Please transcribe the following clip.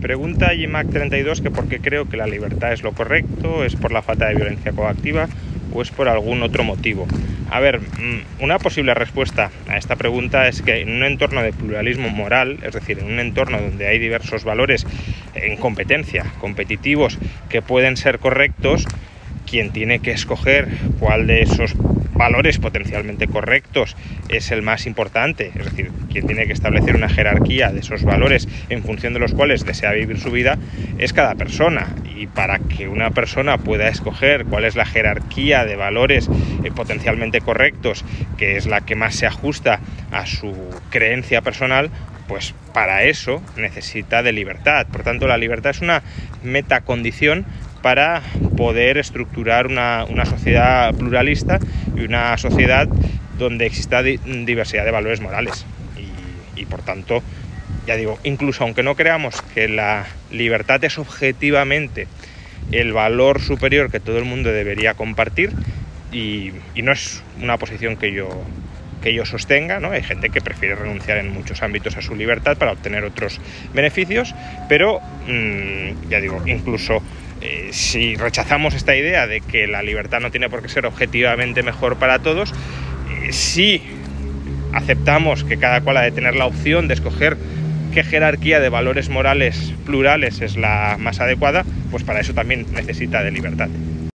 Pregunta GMAC32 que por qué creo que la libertad es lo correcto, es por la falta de violencia coactiva o es por algún otro motivo. A ver, mm, una posible respuesta a esta pregunta es que en un entorno de pluralismo moral, es decir, en un entorno donde hay diversos valores en competencia, competitivos, que pueden ser correctos, quien tiene que escoger cuál de esos valores potencialmente correctos es el más importante, es decir, quien tiene que establecer una jerarquía de esos valores en función de los cuales desea vivir su vida es cada persona. Y para que una persona pueda escoger cuál es la jerarquía de valores eh, potencialmente correctos, que es la que más se ajusta a su creencia personal, pues para eso necesita de libertad. Por tanto, la libertad es una metacondición para poder estructurar una, sociedad pluralista y una sociedad donde exista diversidad de valores morales. Y, y por tanto, ya digo, incluso aunque no creamos que la libertad es objetivamente el valor superior que todo el mundo debería compartir, y, y no es una posición que yo, que yo sostenga, ¿no? Hay gente que prefiere renunciar en muchos ámbitos a su libertad para obtener otros beneficios, pero mm, ya digo, incluso eh, si rechazamos esta idea de que la libertad no tiene por qué ser objetivamente mejor para todos, eh, si aceptamos que cada cual ha de tener la opción de escoger qué jerarquía de valores morales plurales es la más adecuada, pues para eso también necesita de libertad.